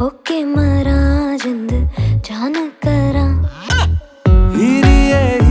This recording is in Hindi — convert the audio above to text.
होके मरा जिंद जान